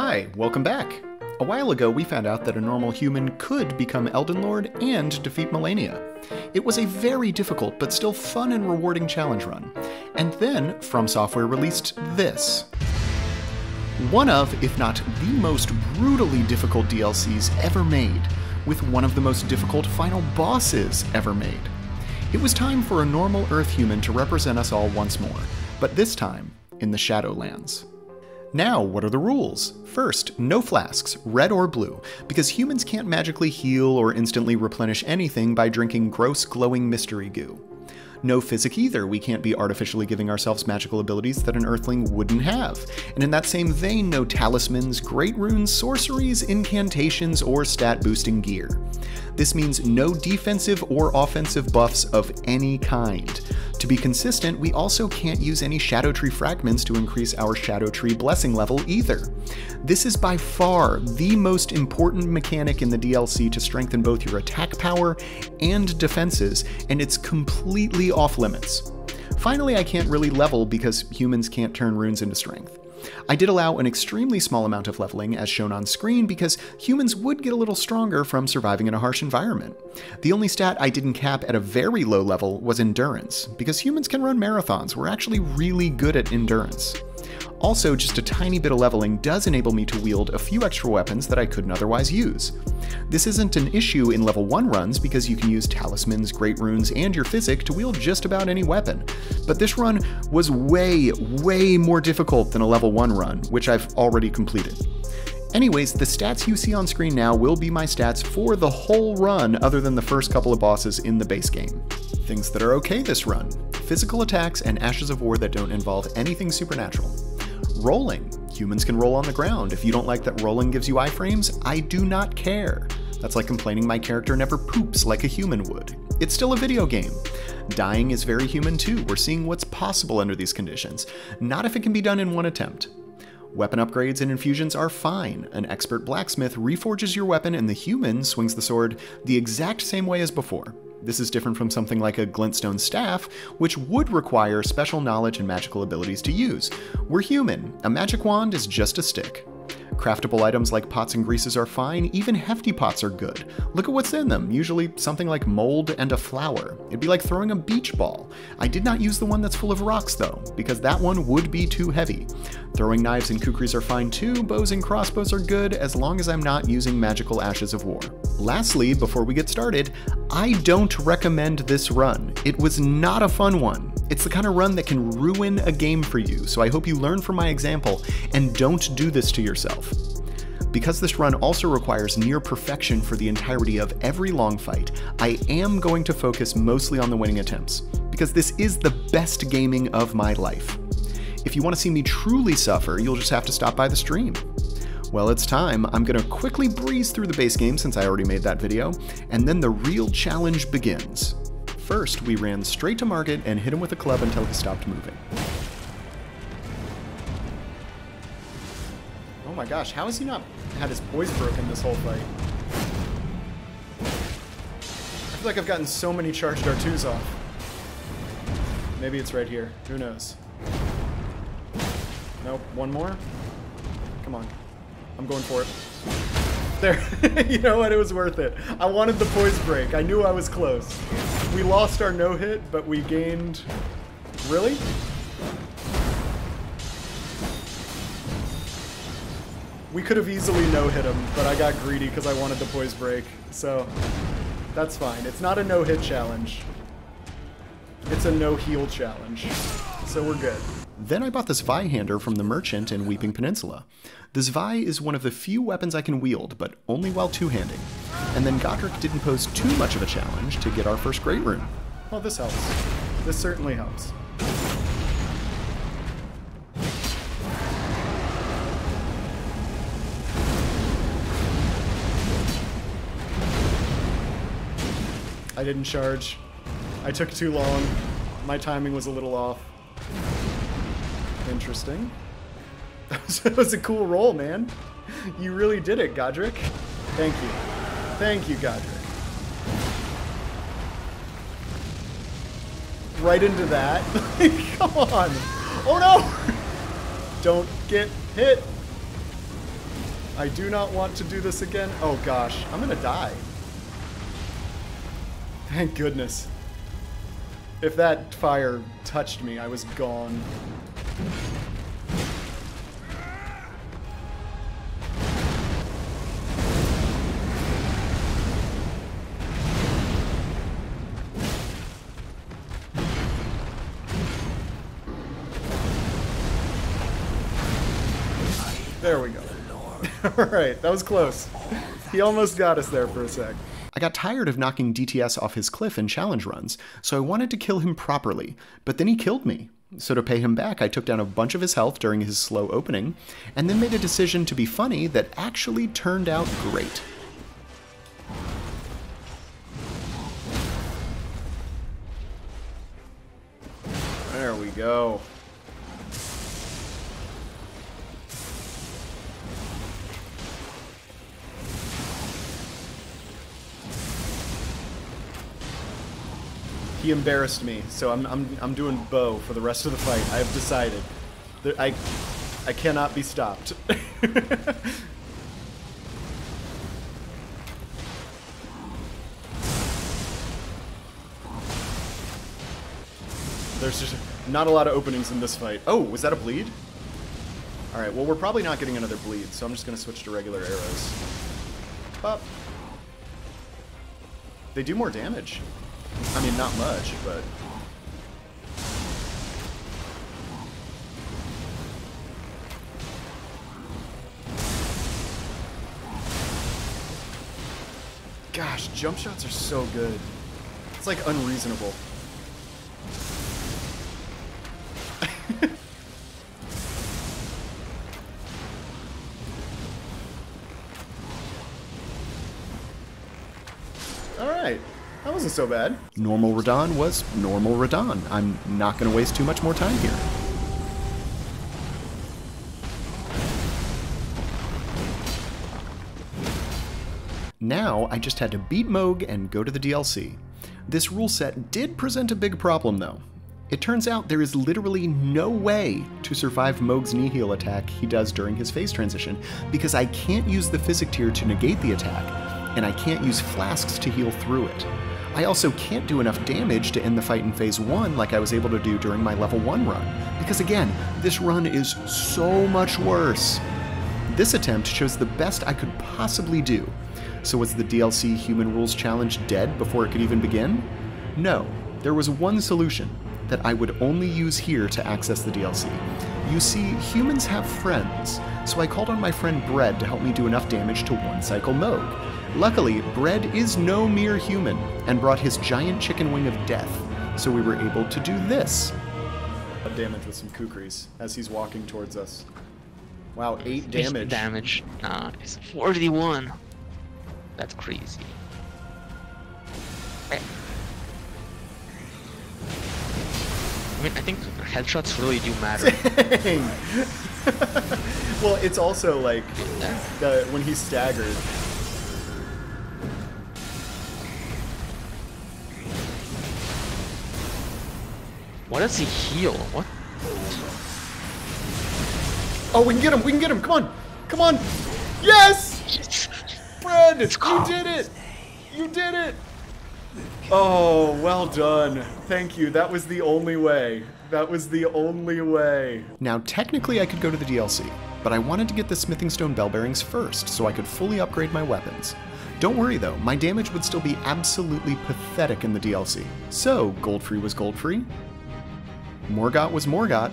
Hi, welcome back. A while ago, we found out that a normal human could become Elden Lord and defeat Malenia. It was a very difficult but still fun and rewarding challenge run. And then, From Software released this. One of, if not the most brutally difficult DLCs ever made, with one of the most difficult final bosses ever made. It was time for a normal Earth human to represent us all once more, but this time in the Shadowlands. Now, what are the rules? First, no flasks, red or blue, because humans can't magically heal or instantly replenish anything by drinking gross glowing mystery goo. No physick either, we can't be artificially giving ourselves magical abilities that an earthling wouldn't have. And in that same vein, no talismans, great runes, sorceries, incantations, or stat boosting gear. This means no defensive or offensive buffs of any kind. To be consistent, we also can't use any Shadow Tree fragments to increase our Shadow Tree blessing level either. This is by far the most important mechanic in the DLC to strengthen both your attack power and defenses, and it's completely off limits. Finally, I can't really level because humans can't turn runes into strength. I did allow an extremely small amount of leveling as shown on screen because humans would get a little stronger from surviving in a harsh environment. The only stat I didn't cap at a very low level was endurance, because humans can run marathons, we're actually really good at endurance. Also, just a tiny bit of leveling does enable me to wield a few extra weapons that I couldn't otherwise use. This isn't an issue in level 1 runs because you can use talismans, great runes, and your physick to wield just about any weapon, but this run was way, way more difficult than a level 1 run, which I've already completed. Anyways, the stats you see on screen now will be my stats for the whole run other than the first couple of bosses in the base game. Things that are okay this run. Physical attacks and Ashes of War that don't involve anything supernatural. Rolling. Humans can roll on the ground. If you don't like that rolling gives you iframes, I do not care. That's like complaining my character never poops like a human would. It's still a video game. Dying is very human too. We're seeing what's possible under these conditions, not if it can be done in one attempt. Weapon upgrades and infusions are fine. An expert blacksmith reforges your weapon and the human swings the sword the exact same way as before. This is different from something like a glintstone staff, which would require special knowledge and magical abilities to use. We're human. A magic wand is just a stick. Craftable items like pots and greases are fine, even hefty pots are good. Look at what's in them, usually something like mold and a flower. It'd be like throwing a beach ball. I did not use the one that's full of rocks though, because that one would be too heavy. Throwing knives and kukris are fine too, bows and crossbows are good as long as I'm not using magical ashes of war. Lastly, before we get started, I don't recommend this run. It was not a fun one. It's the kind of run that can ruin a game for you, so I hope you learn from my example and don't do this to yourself. Because this run also requires near perfection for the entirety of every long fight, I am going to focus mostly on the winning attempts, because this is the best gaming of my life. If you want to see me truly suffer, you'll just have to stop by the stream. Well, it's time. I'm going to quickly breeze through the base game since I already made that video, and then the real challenge begins. First, we ran straight to Margit and hit him with a club until he stopped moving. Gosh, how has he not had his poise broken this whole fight? I feel like I've gotten so many charged R2s off. Maybe it's right here. Who knows? Nope. One more? Come on. I'm going for it. There. you know what? It was worth it. I wanted the poise break. I knew I was close. We lost our no-hit, but we gained... Really? We could have easily no-hit him, but I got greedy because I wanted the poise break. So, that's fine. It's not a no-hit challenge. It's a no-heal challenge. So we're good. Then I bought this Zweihander from the merchant in Weeping Peninsula. The Zwei is one of the few weapons I can wield, but only while two-handing. And then Godrick didn't pose too much of a challenge to get our first Great Rune. Well, this helps. This certainly helps. I didn't charge. I took too long. My timing was a little off. Interesting. That was a cool roll, man. You really did it, Godrick. Thank you. Thank you, Godrick. Right into that. Come on. Oh no! Don't get hit. I do not want to do this again. Oh gosh, I'm gonna die. Thank goodness. If that fire touched me, I was gone. There we go. Alright, that was close. He almost got us there for a sec. I got tired of knocking DTS off his cliff in challenge runs, so I wanted to kill him properly, but then he killed me. So to pay him back, I took down a bunch of his health during his slow opening, and then made a decision to be funny that actually turned out great. There we go. He embarrassed me, so I'm, I'm, I'm doing bow for the rest of the fight. I have decided. That I, I cannot be stopped. There's just not a lot of openings in this fight. Oh, was that a bleed? Alright, well we're probably not getting another bleed, so I'm just to switch to regular arrows. Up. They do more damage. I mean, not much, but... Gosh, jump shots are so good. It's like unreasonable. So bad. Normal Radahn was normal Radahn. I'm not going to waste too much more time here. Now, I just had to beat Mohg and go to the DLC. This rule set did present a big problem though. It turns out there is literally no way to survive Mohg's knee Nihil attack he does during his phase transition, because I can't use the Physick tier to negate the attack, and I can't use flasks to heal through it. I also can't do enough damage to end the fight in phase 1 like I was able to do during my level 1 run, because again, this run is so much worse. This attempt shows the best I could possibly do. So was the DLC Human Rules Challenge dead before it could even begin? No, there was one solution that I would only use here to access the DLC. You see, humans have friends, so I called on my friend Bread to help me do enough damage to one cycle Mohg. Luckily, Bread is no mere human, and brought his giant chicken wing of death, so we were able to do this. Damage with some kukris as he's walking towards us. Wow, 8 damage. Damage. Nice. 41. That's crazy. Eh. I mean, I think headshots really do matter. Dang. well, it's also like the, when he's staggered. What does he heal? What? Oh, we can get him! We can get him! Come on! Come on! Yes! Fred! You did it! You did it! Oh, well done. Thank you. That was the only way. That was the only way. Now, technically I could go to the DLC, but I wanted to get the Smithing Stone bell bearings first so I could fully upgrade my weapons. Don't worry though, my damage would still be absolutely pathetic in the DLC. So, Godfrey was Godfrey. Morgott was Morgott.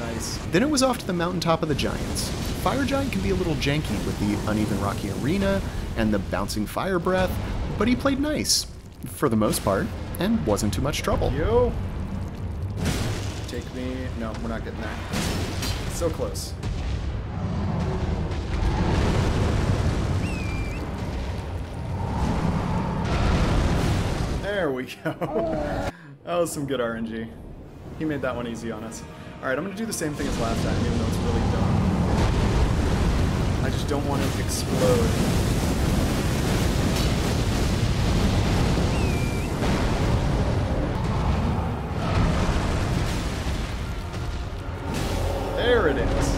Nice. Then it was off to the mountaintop of the Giants. Fire Giant can be a little janky with the uneven rocky arena and the bouncing fire breath, but he played nice, for the most part, and wasn't too much trouble. Yo! Take me. No, we're not getting that. So close. We go. that was some good RNG. He made that one easy on us. Alright, I'm going to do the same thing as last time, even though it's really dumb. I just don't want to explode. There it is.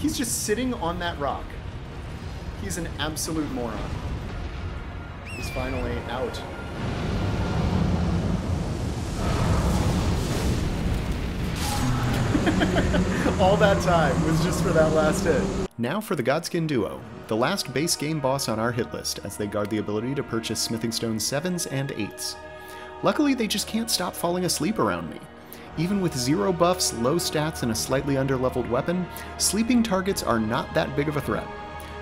He's just sitting on that rock. He's an absolute moron. He's finally out. All that time was just for that last hit. Now for the Godskin Duo, the last base game boss on our hit list as they guard the ability to purchase Smithing Stone 7s and 8s. Luckily, they just can't stop falling asleep around me. Even with zero buffs, low stats, and a slightly underleveled weapon, sleeping targets are not that big of a threat.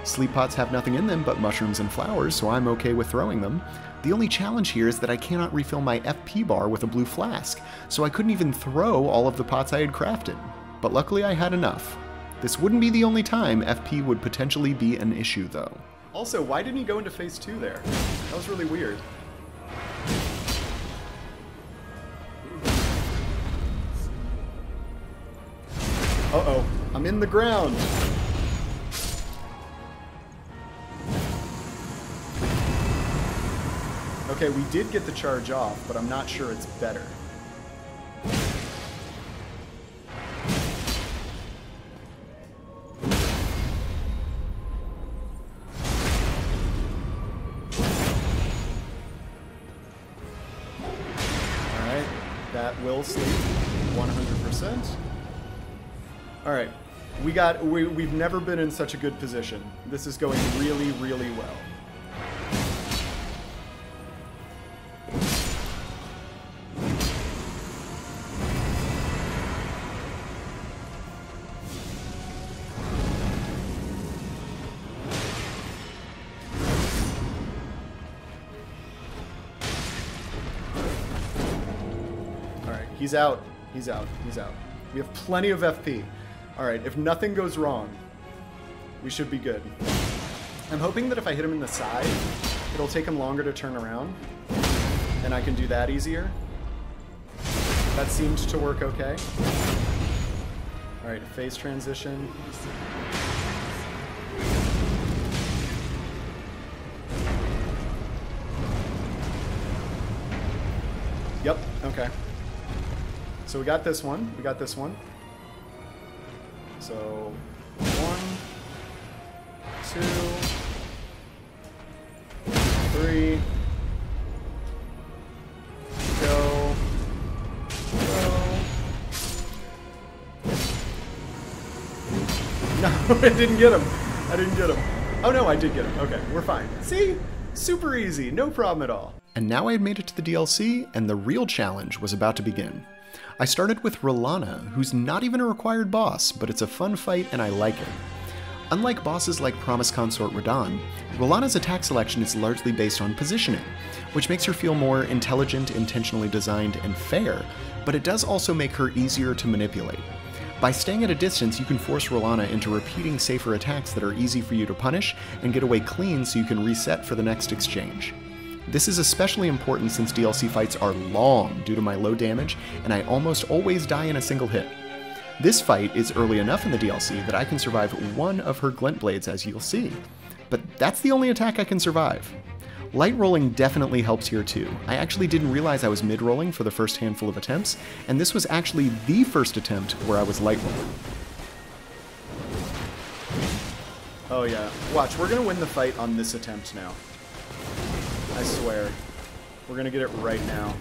Sleep pots have nothing in them but mushrooms and flowers, so I'm okay with throwing them. The only challenge here is that I cannot refill my FP bar with a blue flask, so I couldn't even throw all of the pots I had crafted. But luckily I had enough. This wouldn't be the only time FP would potentially be an issue, though. Also, why didn't he go into phase 2 there? That was really weird. Uh-oh, I'm in the ground! Okay, we did get the charge off, but I'm not sure it's better. Alright, that will sleep 100%. Alright, we got, we, we've never been in such a good position. This is going really, really well. He's out. He's out. He's out. We have plenty of FP. Alright, if nothing goes wrong, we should be good. I'm hoping that if I hit him in the side, it'll take him longer to turn around, and I can do that easier. That seemed to work okay. Alright, phase transition. Yep, okay. So we got this one. We got this one. So, one, two, three, go, go. No, I didn't get him. I didn't get him. Oh no, I did get him. Okay, we're fine. See? Super easy, no problem at all. And now I had made it to the DLC, and the real challenge was about to begin. I started with Rellana, who's not even a required boss, but it's a fun fight and I like it. Unlike bosses like Promised Consort Radahn, Rellana's attack selection is largely based on positioning, which makes her feel more intelligent, intentionally designed, and fair, but it does also make her easier to manipulate. By staying at a distance, you can force Rellana into repeating safer attacks that are easy for you to punish and get away clean so you can reset for the next exchange. This is especially important since DLC fights are long due to my low damage, and I almost always die in a single hit. This fight is early enough in the DLC that I can survive one of her glint blades as you'll see, but that's the only attack I can survive. Light rolling definitely helps here too. I actually didn't realize I was mid rolling for the first handful of attempts, and this was actually the first attempt where I was light rolling. Oh yeah, watch, we're gonna win the fight on this attempt now. I swear. We're gonna get it right now.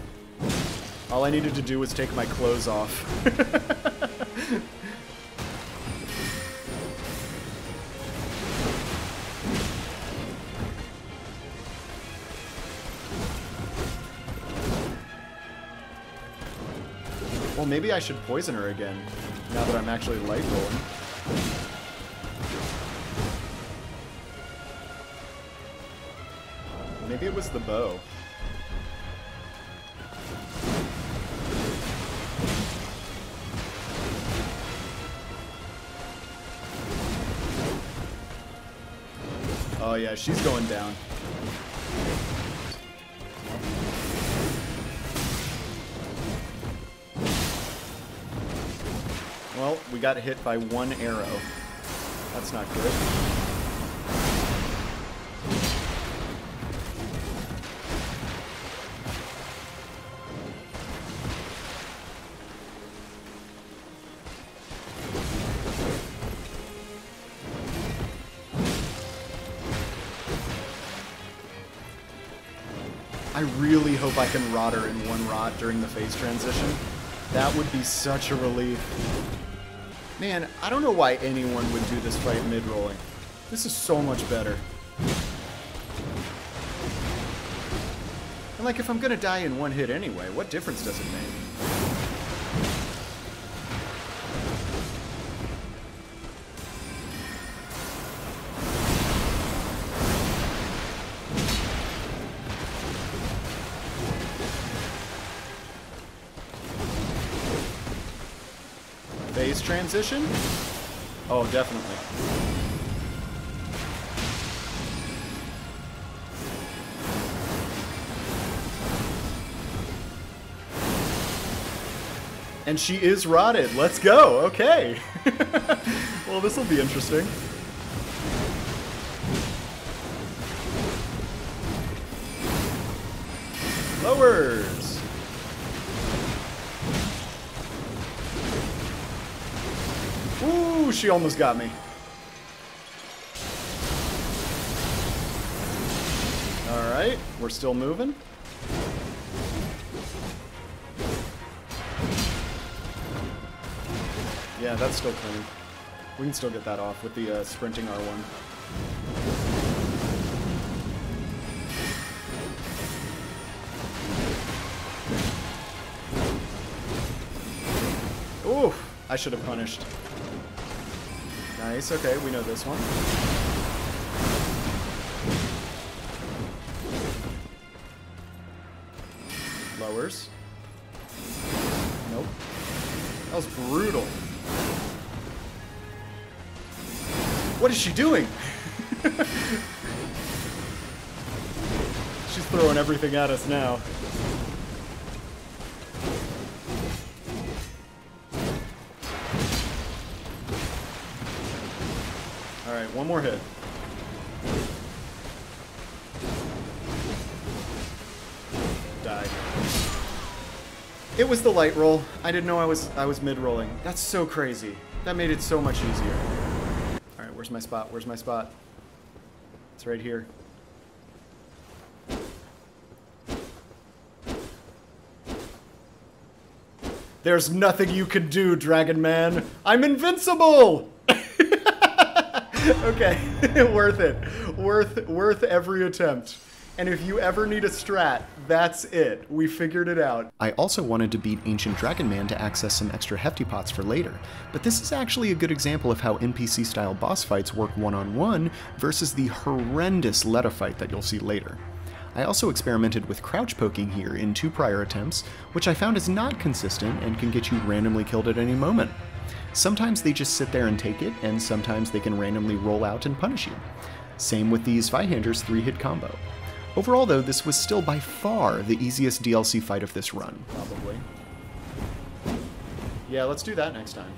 All I needed to do was take my clothes off. well, maybe I should poison her again, now that I'm actually light rolling. Maybe it was the bow. Oh yeah, she's going down. Well, we got hit by one arrow. That's not good. Really hope I can rot in one rot during the phase transition. That would be such a relief. Man, I don't know why anyone would do this fight mid-rolling. This is so much better. And like, if I'm gonna die in one hit anyway, what difference does it make? Phase transition? Oh, definitely. And she is rotted. Let's go. Okay. well, this will be interesting. She almost got me. Alright, we're still moving. Yeah, that's still clean. We can still get that off with the uh, sprinting R1. Ooh, I should have punished. Nice, okay, we know this one. Lowers. Nope. That was brutal. What is she doing? She's throwing everything at us now. Alright, one more hit. Die. It was the light roll. I didn't know I was I was mid-rolling. That's so crazy. That made it so much easier. Alright, where's my spot? Where's my spot? It's right here. There's nothing you can do, Dragon Man. I'm invincible! okay, worth it. Worth worth every attempt. And if you ever need a strat, that's it. We figured it out. I also wanted to beat Ancient Dragon Man to access some extra hefty pots for later, but this is actually a good example of how NPC style boss fights work one on one versus the horrendous Leda fight that you'll see later. I also experimented with crouch poking here in two prior attempts, which I found is not consistent and can get you randomly killed at any moment. Sometimes they just sit there and take it, and sometimes they can randomly roll out and punish you. Same with the Zweihander's 3-hit combo. Overall though, this was still by far the easiest DLC fight of this run. Probably. Yeah, let's do that next time.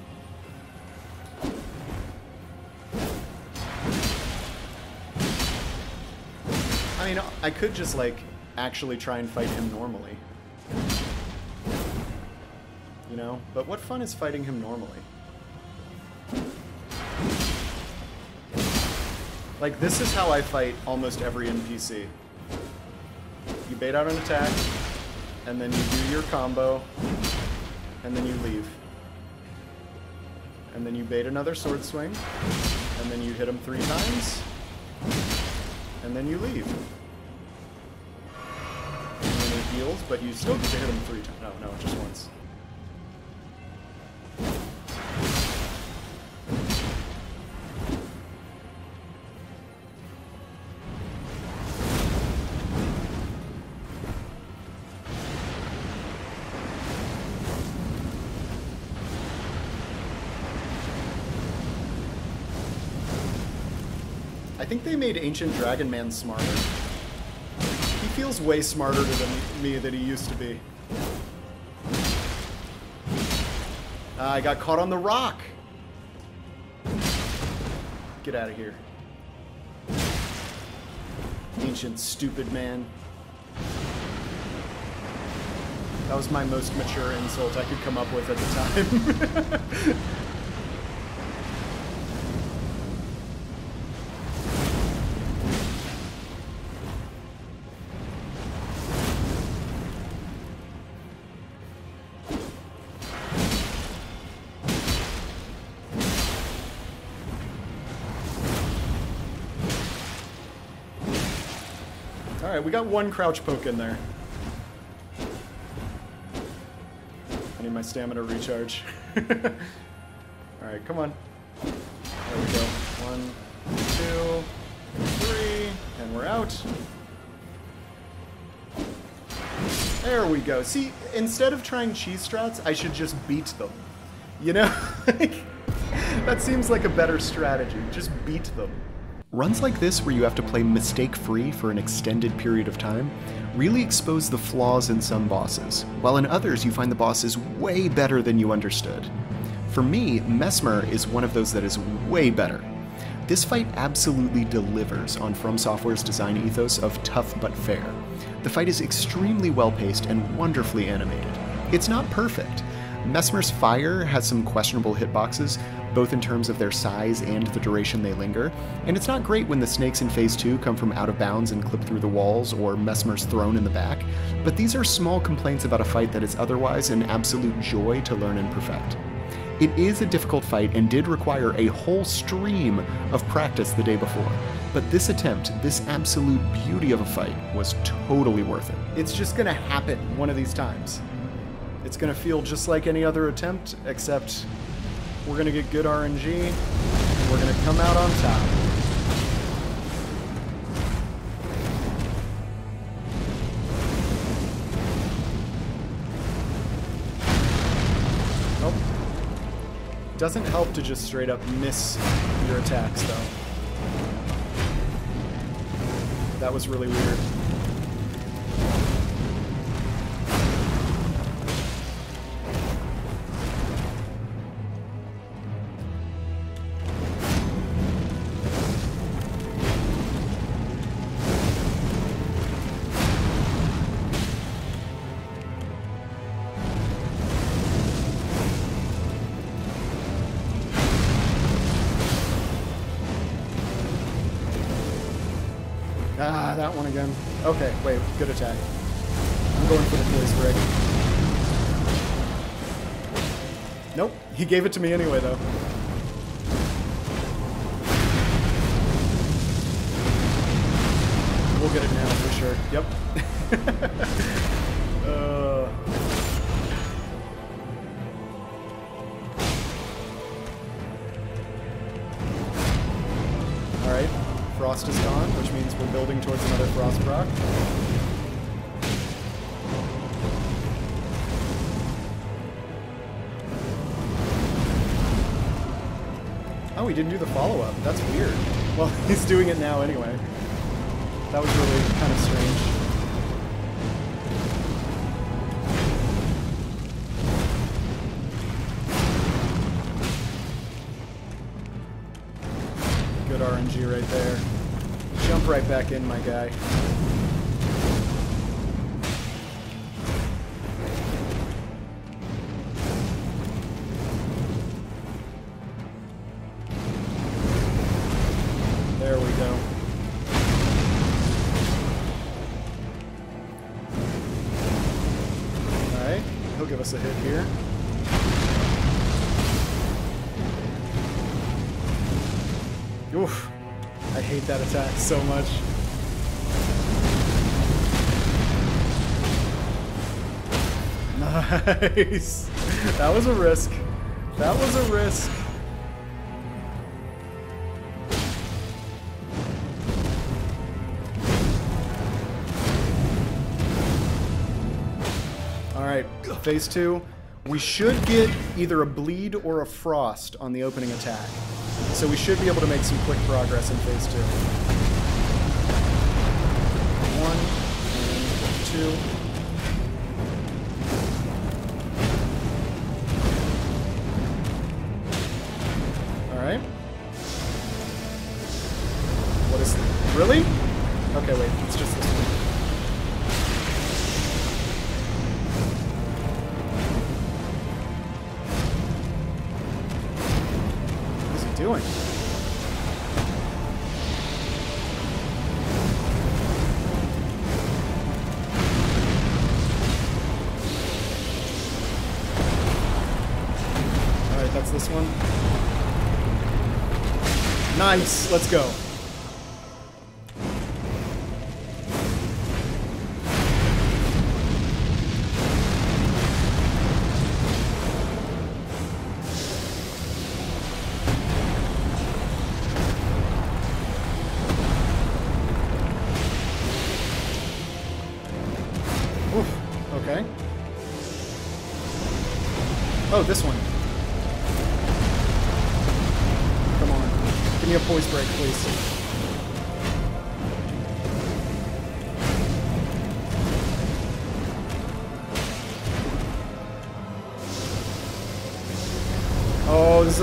I mean, I could just, like, actually try and fight him normally. You know? But what fun is fighting him normally? Like, this is how I fight almost every NPC. You bait out an attack, and then you do your combo, and then you leave. And then you bait another sword swing, and then you hit him three times, and then you leave. And then he heals, but you still get to hit him three times. No, no, just once. Think they made Ancient Dragon Man smarter. He feels way smarter than me than he used to be. Uh, I got caught on the rock. Get out of here. Ancient stupid man. That was my most mature insult I could come up with at the time. Alright, we got one crouch poke in there. I need my stamina recharge. Alright, come on. There we go. One, two, three, and we're out. There we go. See, instead of trying cheese strats, I should just beat them. You know? that seems like a better strategy. Just beat them. Runs like this, where you have to play mistake free for an extended period of time, really expose the flaws in some bosses, while in others you find the bosses way better than you understood. For me, Mesmer is one of those that is way better. This fight absolutely delivers on From Software's design ethos of tough but fair. The fight is extremely well paced and wonderfully animated. It's not perfect. Mesmer's fire has some questionable hitboxes, both in terms of their size and the duration they linger, and it's not great when the snakes in Phase 2 come from out of bounds and clip through the walls or Mesmer's thrown in the back, but these are small complaints about a fight that is otherwise an absolute joy to learn and perfect. It is a difficult fight and did require a whole stream of practice the day before, but this attempt, this absolute beauty of a fight, was totally worth it. It's just gonna happen one of these times. It's gonna feel just like any other attempt, except we're going to get good RNG. And we're going to come out on top. Nope. Doesn't help to just straight up miss your attacks, though. That was really weird. Good attack. I'm going for the poise break. Nope, he gave it to me anyway, though. He didn't do the follow-up. That's weird. Well, he's doing it now anyway. That was really kind of strange. Good RNG right there. Jump right back in, my guy. So much. Nice. That was a risk. That was a risk. Alright, phase two. We should get either a bleed or a frost on the opening attack. So we should be able to make some quick progress in phase two. And. Alright. What is... Really? Okay, wait, it's just this one. What is he doing? One. Nice! Let's go.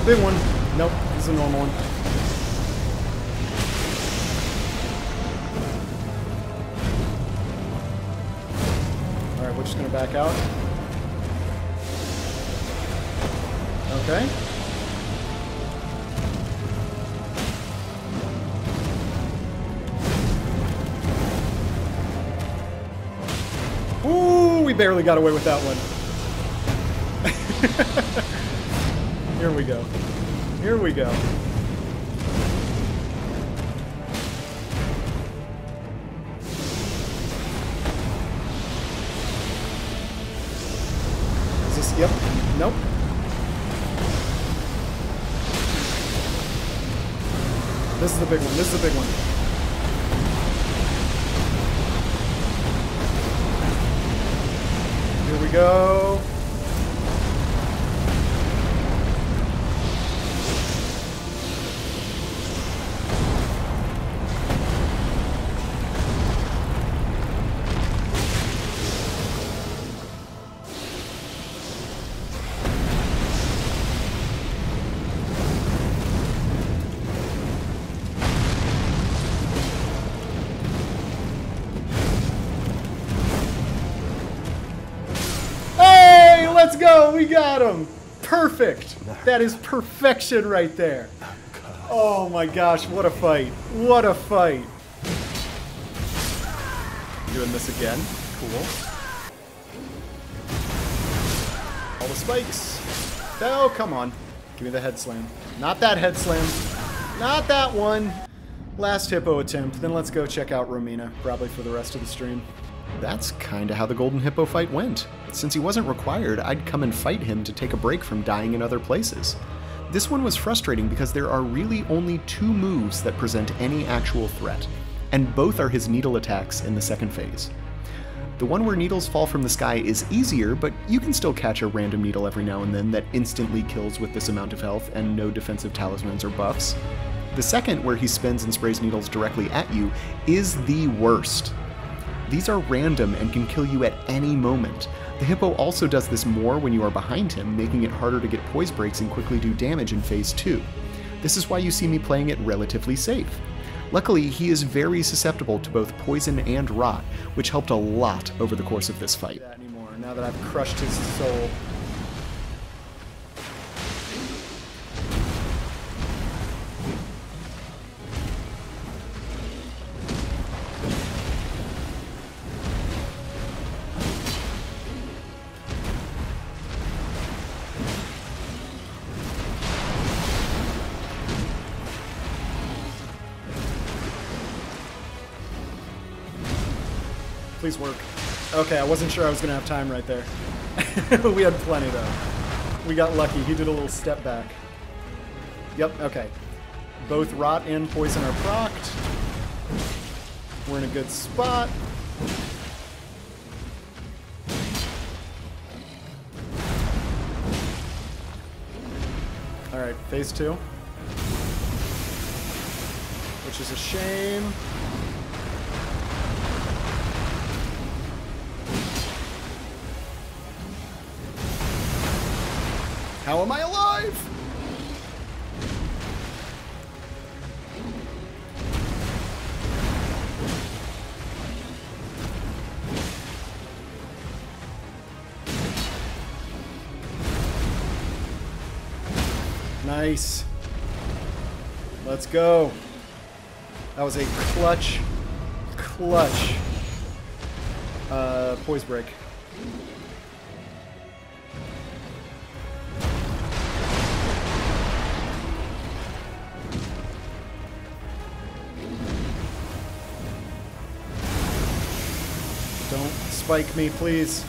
Big one. Nope, this is a normal one. Alright, we're just gonna back out. Okay. Ooh, we barely got away with that one. Here we go. Is this, yep, nope. This is the big one, this is the big one. Here we go. That is perfection right there. Oh my gosh, what a fight. What a fight. Doing this again. Cool. All the spikes. Oh, come on. Give me the head slam. Not that head slam. Not that one. Last hippo attempt. Then let's go check out Romina, probably for the rest of the stream. That's kinda how the Golden Hippo fight went. Since he wasn't required, I'd come and fight him to take a break from dying in other places. This one was frustrating because there are really only two moves that present any actual threat, and both are his needle attacks in the second phase. The one where needles fall from the sky is easier, but you can still catch a random needle every now and then that instantly kills with this amount of health and no defensive talismans or buffs. The second, where he spins and sprays needles directly at you, is the worst. These are random and can kill you at any moment. The hippo also does this more when you are behind him, making it harder to get poise breaks and quickly do damage in phase 2. This is why you see me playing it relatively safe. Luckily, he is very susceptible to both poison and rot, which helped a lot over the course of this fight. Now that I've crushed his soul. Work. Okay, I wasn't sure I was gonna have time right there. we had plenty though. We got lucky. He did a little step back. Yep, okay. Both rot and poison are procced. We're in a good spot. Alright, phase two. Which is a shame. How am I alive? Nice. Let's go. That was a clutch, clutch uh, poise break. spike me, please.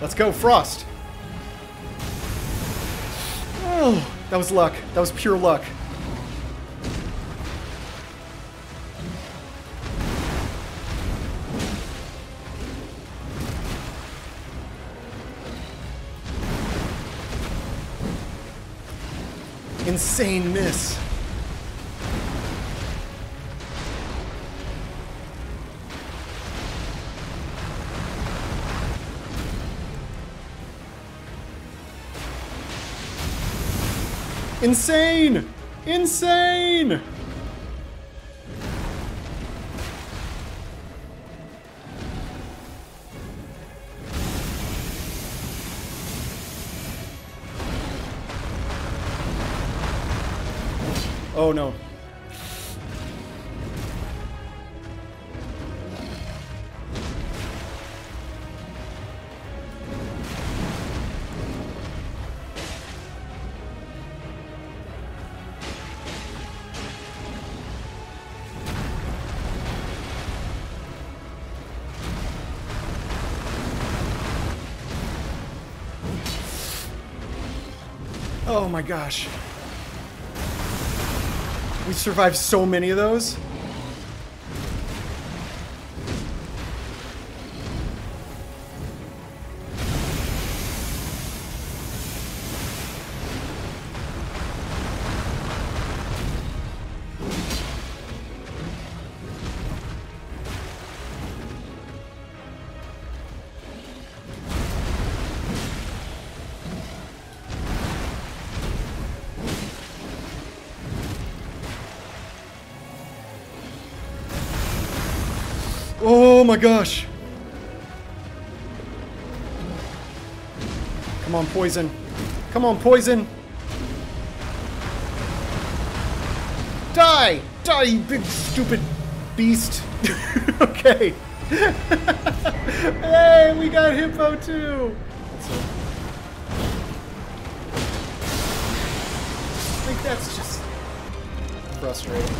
Let's go, Frost. Oh, that was luck. That was pure luck. Insane miss. Insane! Insane! Oh no. My gosh. We survived so many of those. My gosh. Come on, poison. Come on, poison. Die! Die, you big stupid beast. okay. hey, we got Hippo too. I think that's just frustrating.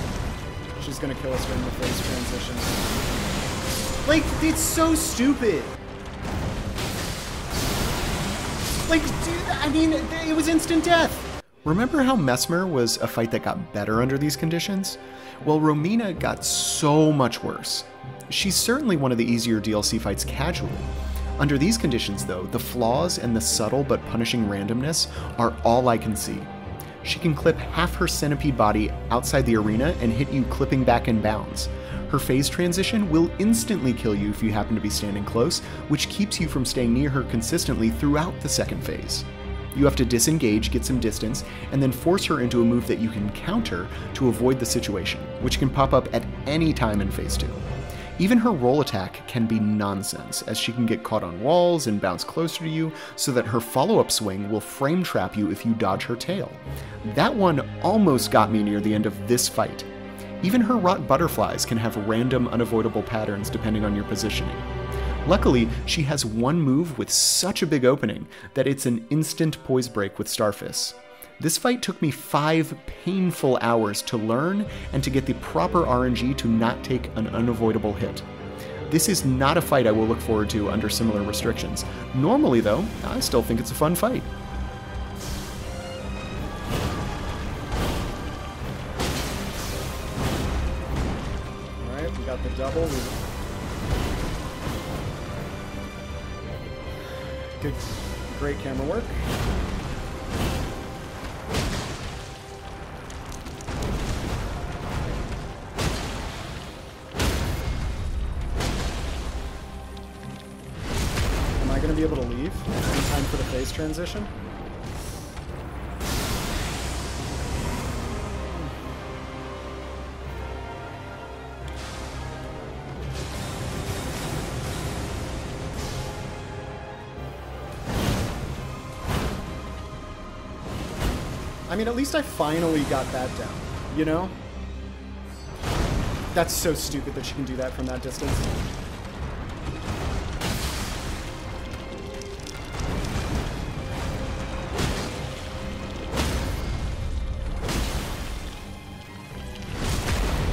She's gonna kill us during the phase transition. Like, it's so stupid. Like, dude, I mean, it was instant death. Remember how Messmer was a fight that got better under these conditions? Well, Romina got so much worse. She's certainly one of the easier DLC fights casually. Under these conditions, though, the flaws and the subtle but punishing randomness are all I can see. She can clip half her centipede body outside the arena and hit you clipping back in bounds. Her phase transition will instantly kill you if you happen to be standing close, which keeps you from staying near her consistently throughout the second phase. You have to disengage, get some distance, and then force her into a move that you can counter to avoid the situation, which can pop up at any time in phase 2. Even her roll attack can be nonsense, as she can get caught on walls and bounce closer to you, so that her follow up swing will frame trap you if you dodge her tail. That one almost got me near the end of this fight. Even her rot butterflies can have random, unavoidable patterns depending on your positioning. Luckily, she has one move with such a big opening that it's an instant poise break with Starfist. This fight took me five painful hours to learn and to get the proper RNG to not take an unavoidable hit. This is not a fight I will look forward to under similar restrictions. Normally, though, I still think it's a fun fight. Got the double. Good, great camera work. Am I going to be able to leave in time for the phase transition? I mean, at least I finally got that down, you know? That's so stupid that she can do that from that distance.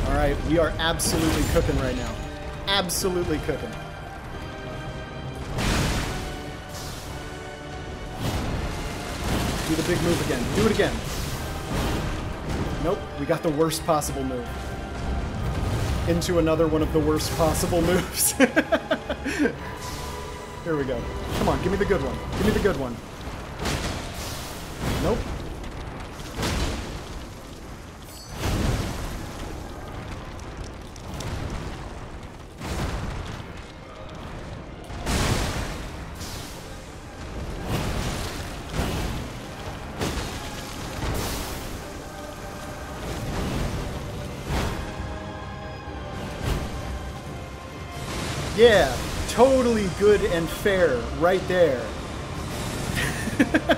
Alright, we are absolutely cooking right now. Absolutely cooking. Do the big move again. Do it again. Nope, we got the worst possible move. Into another one of the worst possible moves. Here we go. Come on, give me the good one. Give me the good one. Yeah, totally good and fair right there.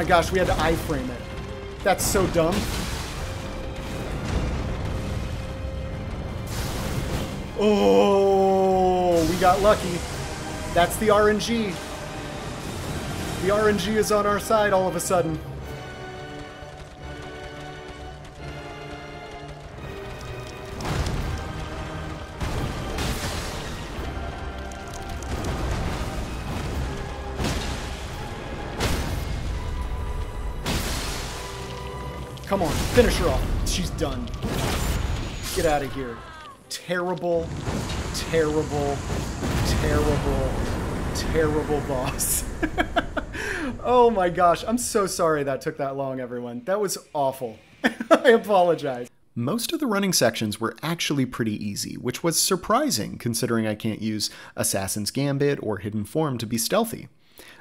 my gosh, we had to iframe it. That's so dumb. Oh, we got lucky. That's the RNG. The RNG is on our side all of a sudden. Finish her off. She's done. Get out of here. Terrible, terrible, terrible, terrible boss. oh my gosh, I'm so sorry that took that long, everyone. That was awful. I apologize. Most of the running sections were actually pretty easy, which was surprising considering I can't use Assassin's Gambit or Hidden Form to be stealthy.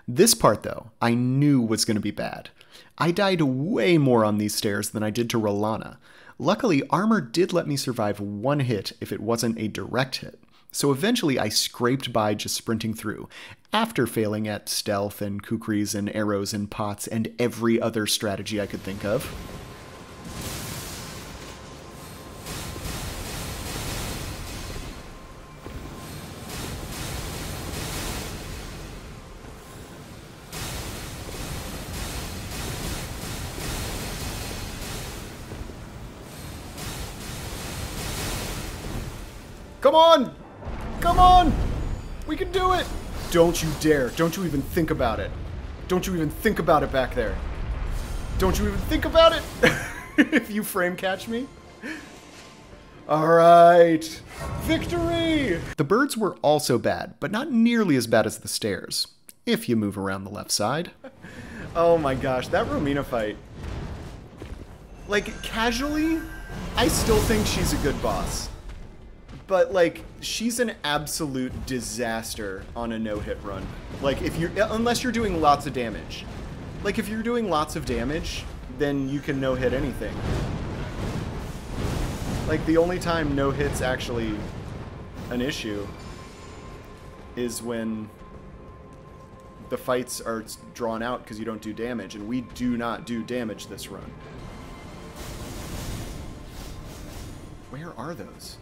This part, though, I knew was going to be bad. I died way more on these stairs than I did to Rellana. Luckily, armor did let me survive one hit if it wasn't a direct hit. So eventually I scraped by just sprinting through, after failing at stealth and kukris and arrows and pots and every other strategy I could think of. Come on! Come on! We can do it! Don't you dare. Don't you even think about it. Don't you even think about it back there. Don't you even think about it if you frame catch me. All right. Victory! The birds were also bad, but not nearly as bad as the stairs, if you move around the left side. oh my gosh, that Romina fight. Like, casually, I still think she's a good boss but like she's an absolute disaster on a no-hit run. Like if you're unless you're doing lots of damage. Like if you're doing lots of damage, then you can no-hit anything. Like the only time no hits actually an issue is when the fights are drawn out because you don't do damage, and we do not do damage this run. Where are those?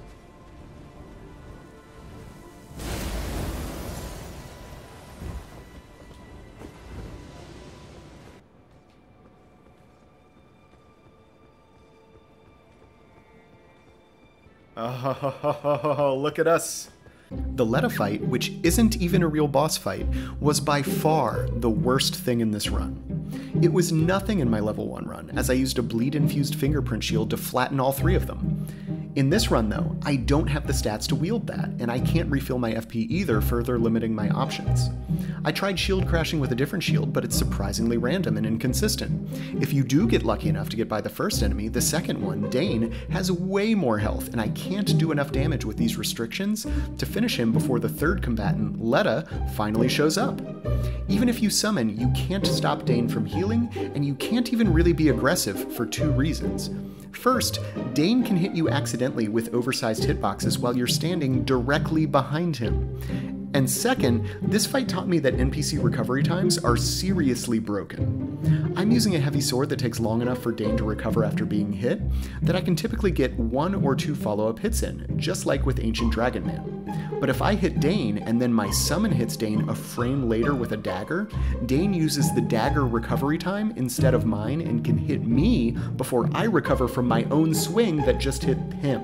Oh, look at us. The Leda fight, which isn't even a real boss fight, was by far the worst thing in this run. It was nothing in my level 1 run, as I used a bleed-infused fingerprint shield to flatten all three of them. In this run, though, I don't have the stats to wield that, and I can't refill my FP either, further limiting my options. I tried shield crashing with a different shield, but it's surprisingly random and inconsistent. If you do get lucky enough to get by the first enemy, the second one, Dane, has way more health, and I can't do enough damage with these restrictions to finish him before the third combatant, Leda, finally shows up. Even if you summon, you can't stop Dane from healing, and you can't even really be aggressive for two reasons. First, Dane can hit you accidentally with oversized hitboxes while you're standing directly behind him. And second, this fight taught me that NPC recovery times are seriously broken. I'm using a heavy sword that takes long enough for Dane to recover after being hit, that I can typically get one or two follow up hits in, just like with Ancient Dragon Man. But if I hit Dane and then my summon hits Dane a frame later with a dagger, Dane uses the dagger recovery time instead of mine and can hit me before I recover from my own swing that just hit him.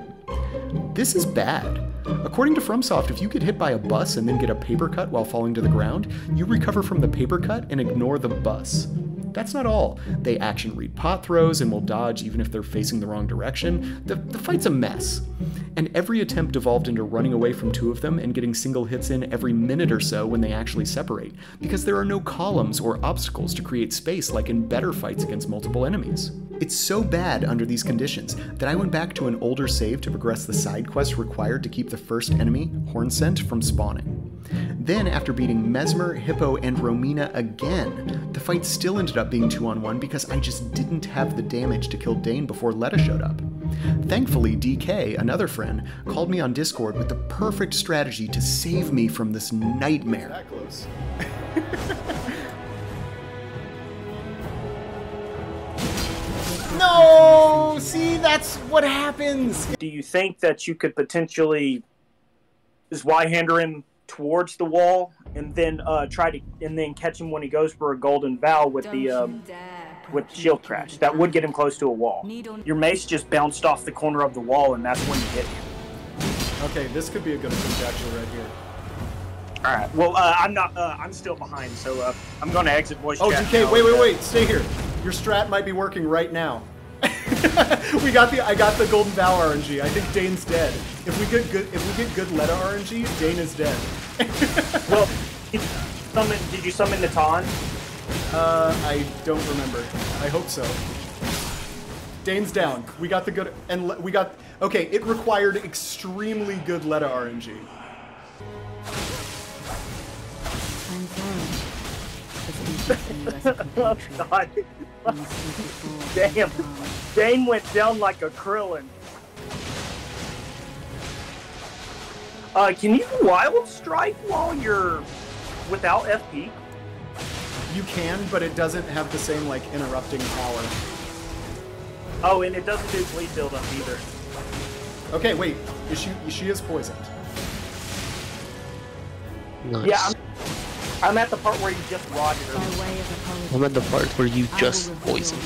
This is bad. According to FromSoft, if you get hit by a bus and then get a paper cut while falling to the ground, you recover from the paper cut and ignore the bus. That's not all. They action read pot throws and will dodge even if they're facing the wrong direction. The, the fight's a mess. And every attempt devolved into running away from two of them and getting single hits in every minute or so when they actually separate, because there are no columns or obstacles to create space like in better fights against multiple enemies. It's so bad under these conditions that I went back to an older save to progress the side quest required to keep the first enemy, Hornsent, from spawning. Then, after beating Messmer, Hippo, and Romina again, the fight still ended up being 2 on 1 because I just didn't have the damage to kill Dane before Leda showed up. Thankfully, DK, another friend, called me on Discord with the perfect strategy to save me from this nightmare. That close. no! See, that's what happens! Do you think that you could potentially is Y-hander him towards the wall and then uh, try to and then catch him when he goes for a golden vow with the um, with shield crash. That would get him close to a wall. Your mace just bounced off the corner of the wall, and that's when you hit him. Okay, this could be a good actually right here. All right. Well, uh, I'm not. Uh, I'm still behind, so uh, I'm going to exit voice oh, chat. DK, wait, wait, wait. Stay here. Your strat might be working right now. we got the I got the golden vow RNG. I think Dane's dead. If we get good if we get good Leda RNG, Dane is dead. well, summon, did you summon Natan? Uh, I don't remember. I hope so. Dane's down. We got the good and we got okay. It required extremely good Leda RNG. oh, God. Damn. Dane went down like a Krillin. Uh, can you wild strike while you're without FP? You can, but it doesn't have the same like interrupting power. Oh, and it doesn't do bleed buildup either. Okay, wait. Is she she is poisoned? Nice. Yeah, I'm, I'm at the part where you just rotted her. I'm at the part where you just poisoned.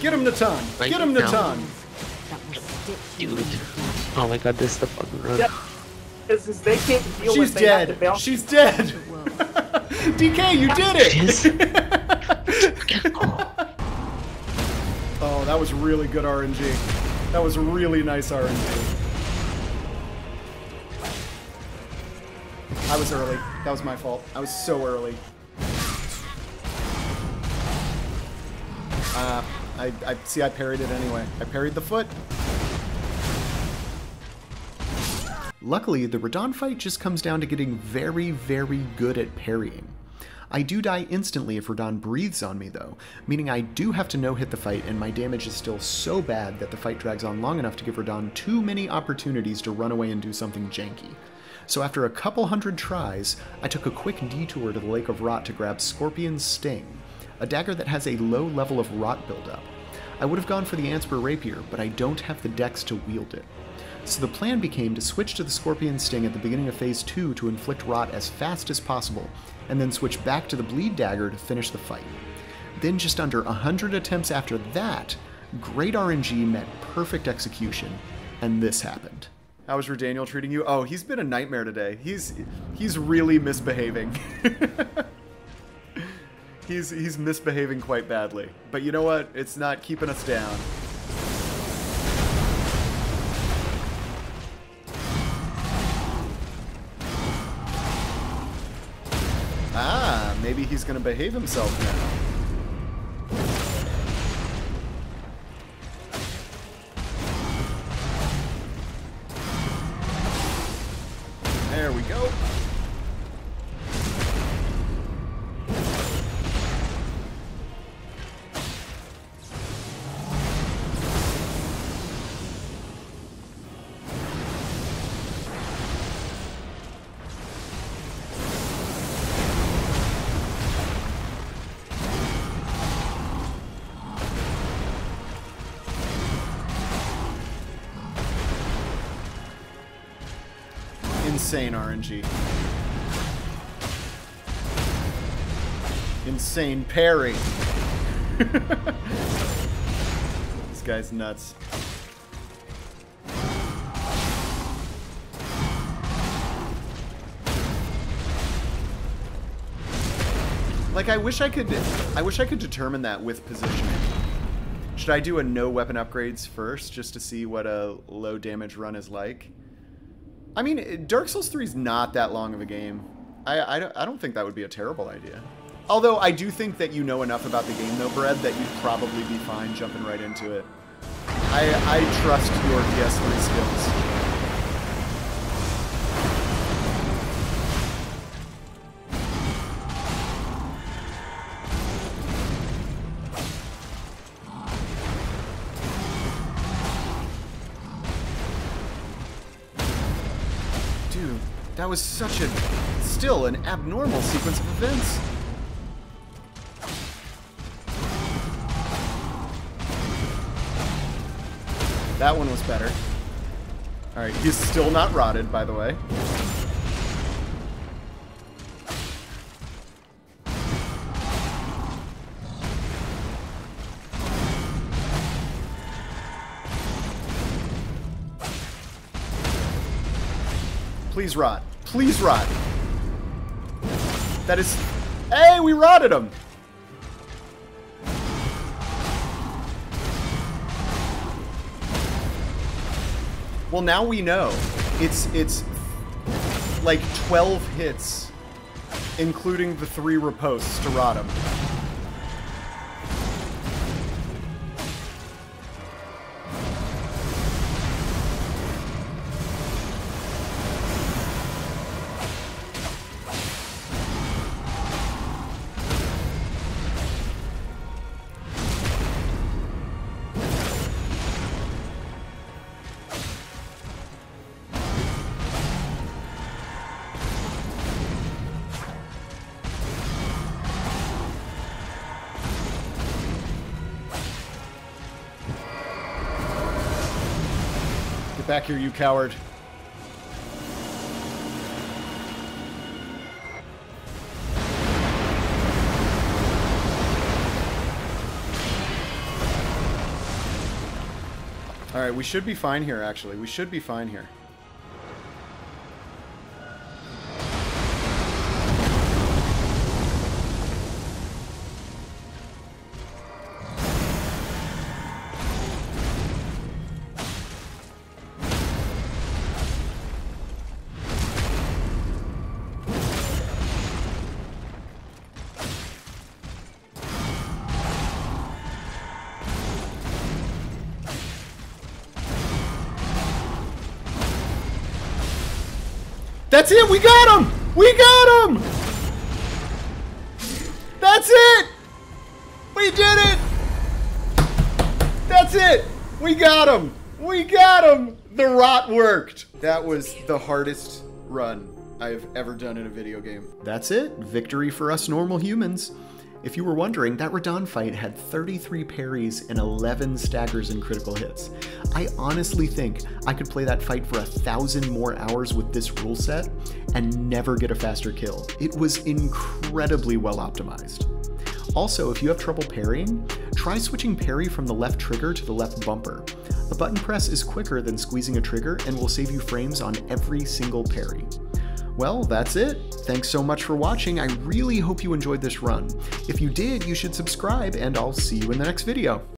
Get him, Natan! Right Get him, now. Natan! Dude. Oh my god, this is the fucking run. Yep. This is, they can't deal She's with they dead! bounce- She's dead! DK, you did it! Yes. oh, that was really good RNG. That was really nice RNG. I was early. That was my fault. I was so early. Uh, I, I see. I parried it anyway. I parried the foot. Luckily, the Radahn fight just comes down to getting very, very good at parrying. I do die instantly if Radahn breathes on me though, meaning I do have to no-hit the fight and my damage is still so bad that the fight drags on long enough to give Radahn too many opportunities to run away and do something janky. So after a couple hundred tries, I took a quick detour to the Lake of Rot to grab Scorpion's Sting, a dagger that has a low level of rot buildup. I would have gone for the Antspur Rapier, but I don't have the dex to wield it. So the plan became to switch to the Scorpion Sting at the beginning of Phase 2 to inflict rot as fast as possible, and then switch back to the Bleed Dagger to finish the fight. Then, just under 100 attempts after that, great RNG met perfect execution, and this happened. How was your Daniel treating you? Oh, he's been a nightmare today. He's he's really misbehaving. he's he's misbehaving quite badly. But you know what? It's not keeping us down. Ah, maybe he's gonna behave himself now. There we go. Insane RNG. Insane parry. this guy's nuts. Like I wish I could I wish I could determine that with positioning. Should I do a no weapon upgrades first just to see what a low damage run is like? I mean, Dark Souls 3 is not that long of a game. I, I, don't, I don't think that would be a terrible idea. Although I do think that you know enough about the game though, Bread, that you'd probably be fine jumping right into it. I, I trust your PS3 skills. That was such a... still an abnormal sequence of events. That one was better. Alright, he's still not rotted, by the way. Please rot. Please rot. That is... Hey, we rotted him! Well, now we know. It's it's like 12 hits, including the three ripostes to rot him. Back here, you coward. Alright, we should be fine here, actually. We should be fine here. That's it! We got him! We got him! That's it! We did it! That's it! We got him! We got him! The rot worked! That was the hardest run I've ever done in a video game. That's it. Victory for us normal humans. If you were wondering, that Radahn fight had 33 parries and 11 staggers and critical hits. I honestly think I could play that fight for a thousand more hours with this rule set and never get a faster kill. It was incredibly well optimized. Also, if you have trouble parrying, try switching parry from the left trigger to the left bumper. A button press is quicker than squeezing a trigger and will save you frames on every single parry. Well, that's it. Thanks so much for watching. I really hope you enjoyed this run. If you did, you should subscribe, and I'll see you in the next video.